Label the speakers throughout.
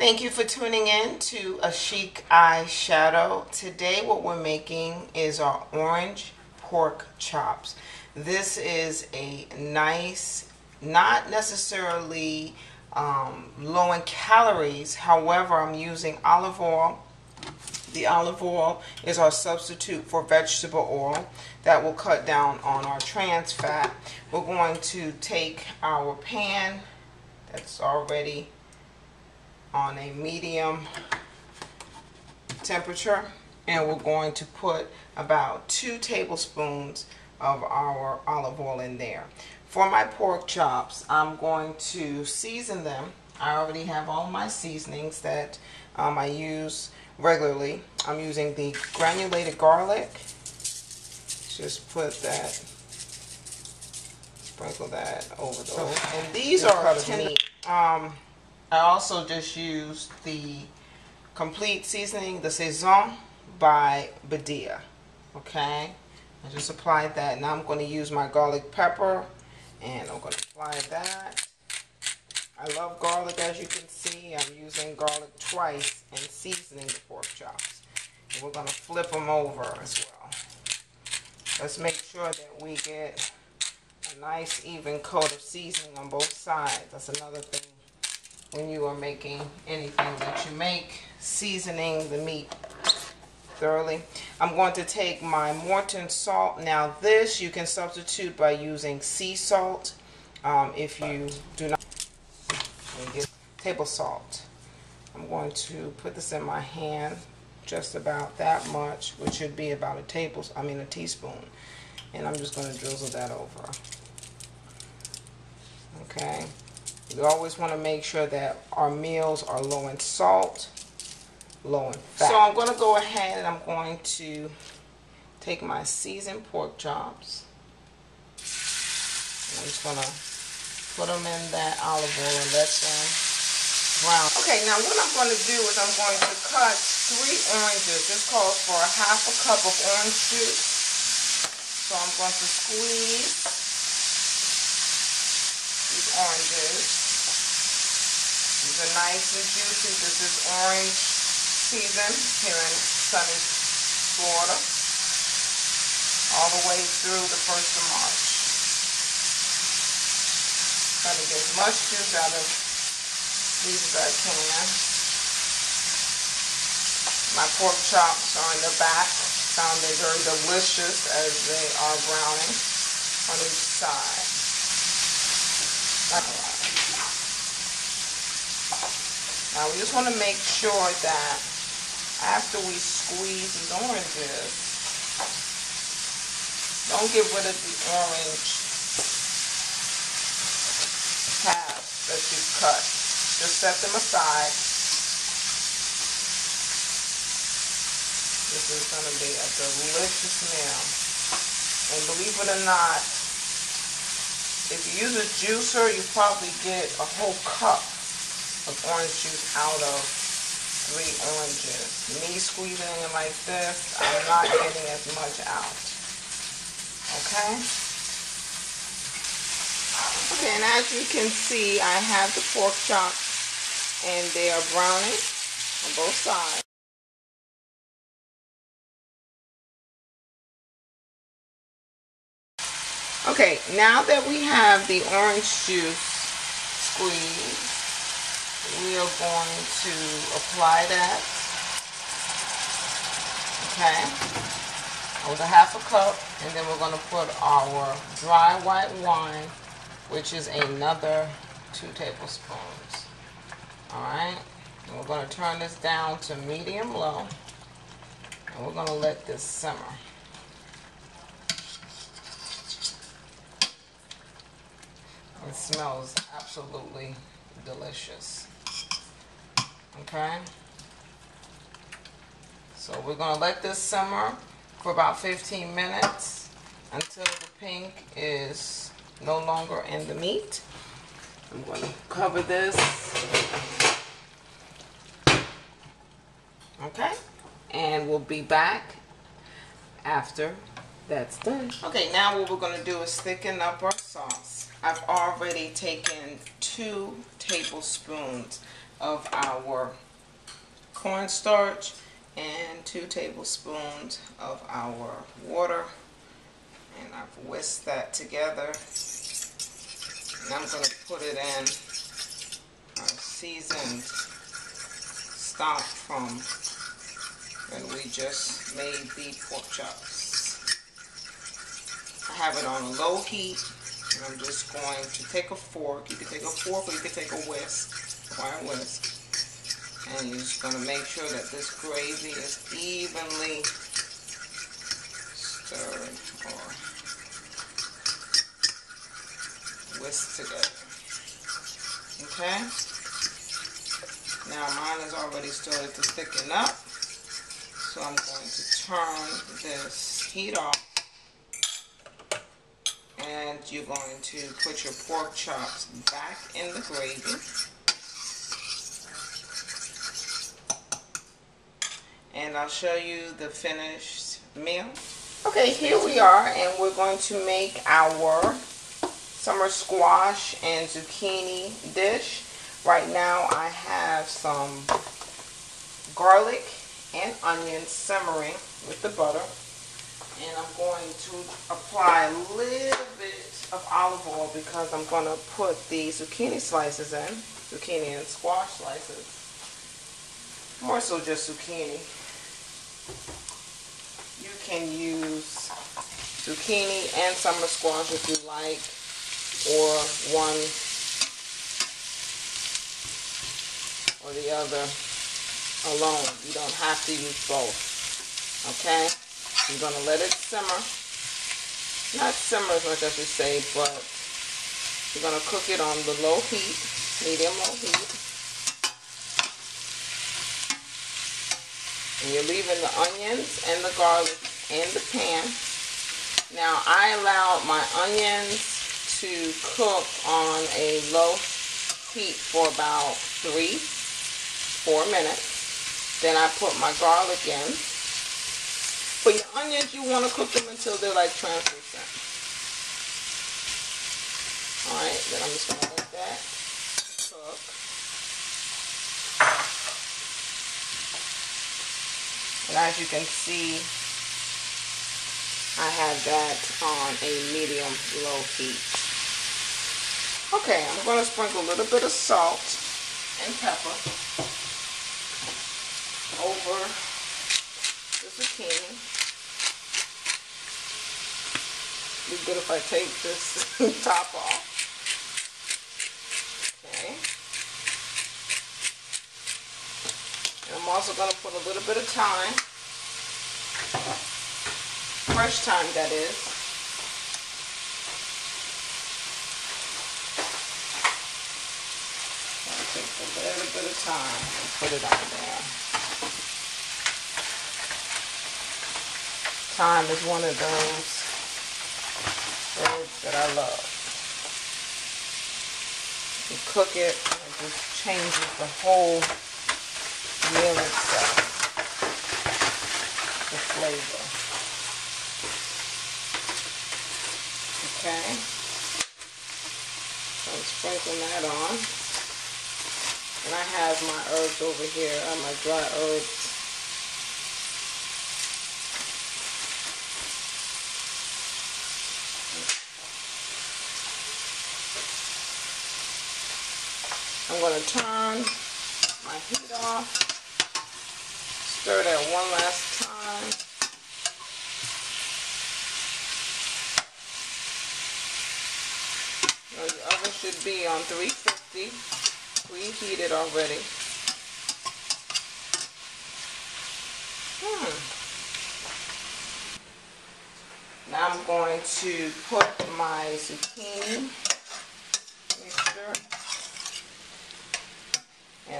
Speaker 1: Thank you for tuning in to Asheek Eyeshadow. Today what we're making is our orange pork chops. This is a nice, not necessarily um, low in calories. However, I'm using olive oil. The olive oil is our substitute for vegetable oil that will cut down on our trans fat. We're going to take our pan that's already on a medium temperature and we're going to put about two tablespoons of our olive oil in there. For my pork chops, I'm going to season them. I already have all my seasonings that um, I use regularly. I'm using the granulated garlic. Just put that, sprinkle that over those. And these are. Um, I also just used the complete seasoning, the Sazón by Badia. Okay, I just applied that. Now I'm going to use my garlic pepper and I'm going to apply that. I love garlic as you can see. I'm using garlic twice and seasoning the pork chops. And we're going to flip them over as well. Let's make sure that we get a nice even coat of seasoning on both sides. That's another thing when you are making anything that you make, seasoning the meat thoroughly. I'm going to take my Morton salt. Now this you can substitute by using sea salt um, if you do not get table salt. I'm going to put this in my hand just about that much which should be about a table I mean a teaspoon and I'm just going to drizzle that over okay you always want to make sure that our meals are low in salt low in fat. So I'm going to go ahead and I'm going to take my seasoned pork chops. I'm just going to put them in that olive oil and let them brown. Okay, now what I'm going to do is I'm going to cut three oranges. This calls for a half a cup of orange juice. So I'm going to squeeze these oranges. These are nice and juicy. This is orange season here in sunny Florida all the way through the 1st of March. Trying to get as much juice out of these as I can. My pork chops are in the back, sounding very delicious as they are browning on each side. Now we just want to make sure that after we squeeze these oranges, don't get rid of the orange halves that you cut. Just set them aside. This is going to be a delicious meal. And believe it or not, if you use a juicer, you probably get a whole cup of orange juice out of three oranges. Me squeezing it like this, I'm not getting as much out. Okay? Okay, and as you can see, I have the pork chops and they are browning on both sides. Okay, now that we have the orange juice squeezed, we are going to apply that. Okay. With a half a cup, and then we're going to put our dry white wine, which is another two tablespoons. Alright. And we're going to turn this down to medium low. And we're going to let this simmer. It smells absolutely delicious. Okay. So we're going to let this simmer for about 15 minutes until the pink is no longer in the meat. I'm going to cover this. Okay. And we'll be back after that's done. Okay, now what we're going to do is thicken up our sauce. I've already taken two tablespoons of our cornstarch and two tablespoons of our water. And I've whisked that together. And I'm going to put it in our seasoned stock from when we just made the pork chops. I have it on low heat and I'm just going to take a fork. You can take a fork or you can take a whisk, wire whisk. And you're just going to make sure that this gravy is evenly stirred or whisked together. Okay? Now mine is already started to thicken up. So I'm going to turn this heat off. You're going to put your pork chops back in the gravy. And I'll show you the finished meal. Okay, here we are and we're going to make our summer squash and zucchini dish. Right now I have some garlic and onions simmering with the butter. And I'm going to apply a little bit of olive oil because I'm going to put the zucchini slices in. Zucchini and squash slices. More so just zucchini. You can use zucchini and summer squash if you like. Or one or the other alone. You don't have to use both. Okay? You're going to let it simmer. Not simmer as much as we say, but you're going to cook it on the low heat, medium low heat. And you're leaving the onions and the garlic in the pan. Now, I allow my onions to cook on a low heat for about three, four minutes. Then I put my garlic in. For your onions, you want to cook them until they're like translucent. Alright, then I'm just going to let that cook. And as you can see, I have that on a medium low heat. Okay, I'm going to sprinkle a little bit of salt and pepper over the zucchini. Be good if I take this top off. Okay. And I'm also going to put a little bit of thyme. Fresh thyme, that is. Take a little bit of thyme and put it on there. thyme is one of those that I love. You cook it it just changes the whole meal itself. The flavor. Okay. So I'm sprinkling that on. And I have my herbs over here, uh, my dry herbs I'm going to turn my heat off, stir that one last time. Now the oven should be on 350, preheated already. Hmm. Now I'm going to put my zucchini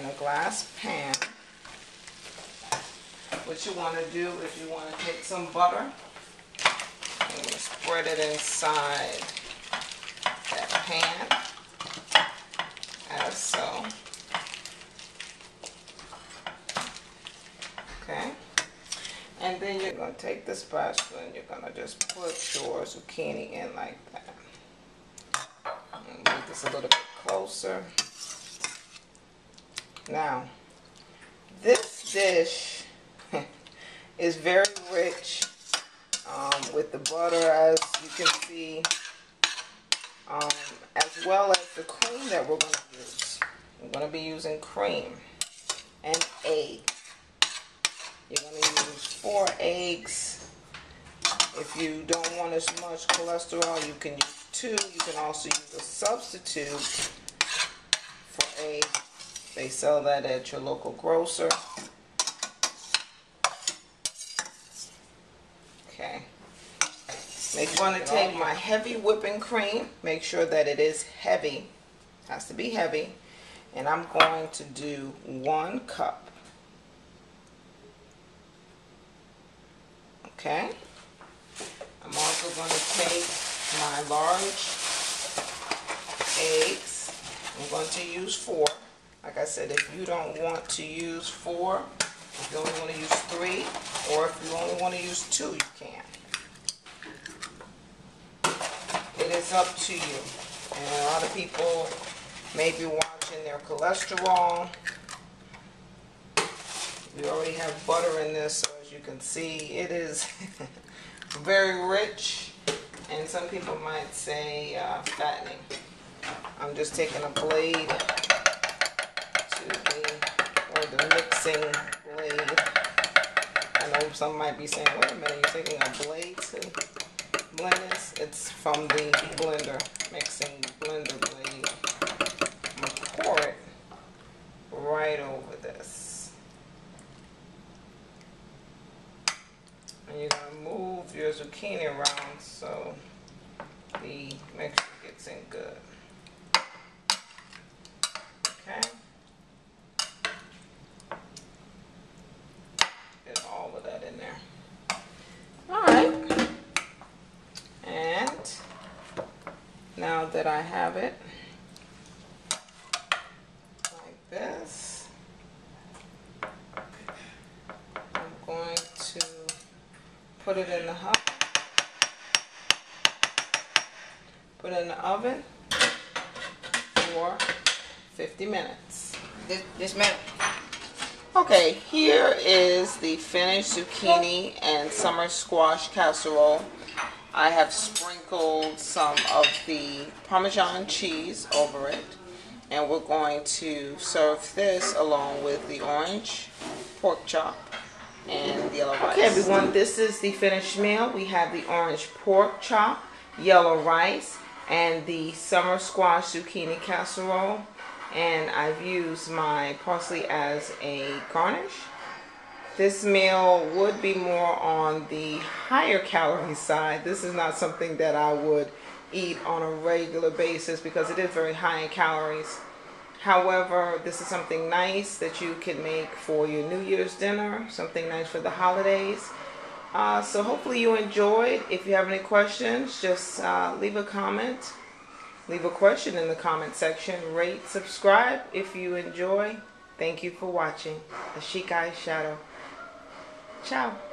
Speaker 1: in a glass pan. What you want to do is you want to take some butter and spread it inside that pan as so. Okay. And then you're going to take the spatula and you're going to just put your zucchini in like that. And move this a little bit closer. Now, this dish is very rich um, with the butter as you can see um, as well as the cream that we're going to use. We're going to be using cream and egg. You're going to use four eggs. If you don't want as much cholesterol, you can use two. You can also use a substitute for egg. They sell that at your local grocer. Okay. Make sure to take my heavy whipping cream. Make sure that it is heavy. Has to be heavy. And I'm going to do one cup. Okay. I'm also going to take my large eggs. I'm going to use four. Like I said, if you don't want to use four, if you only want to use three, or if you only want to use two, you can. It is up to you. And a lot of people may be watching their cholesterol. We already have butter in this, so as you can see, it is very rich. And some people might say uh, fattening. I'm just taking a blade to the, or the blade. I know some might be saying, wait a minute, you're taking a blade to blend this? It's from the blender, mixing blender blade. I'm going to pour it right over this. And you're going to move your zucchini around so the mixture gets in good. Okay. Get all of that in there. All right. And now that I have it like this, I'm going to put it in the oven. Put it in the oven for 50 minutes.
Speaker 2: This, this minute.
Speaker 1: Okay, here is the finished zucchini and summer squash casserole. I have sprinkled some of the Parmesan cheese over it. And we're going to serve this along with the orange pork chop and the yellow rice. Okay, everyone, this is the finished meal. We have the orange pork chop, yellow rice, and the summer squash zucchini casserole. And I've used my parsley as a garnish. This meal would be more on the higher calorie side. This is not something that I would eat on a regular basis because it is very high in calories. However, this is something nice that you can make for your New Year's dinner, something nice for the holidays. Uh, so hopefully you enjoyed. If you have any questions, just uh, leave a comment. Leave a question in the comment section. Rate, subscribe if you enjoy. Thank you for watching. Eye Shadow. Tchau!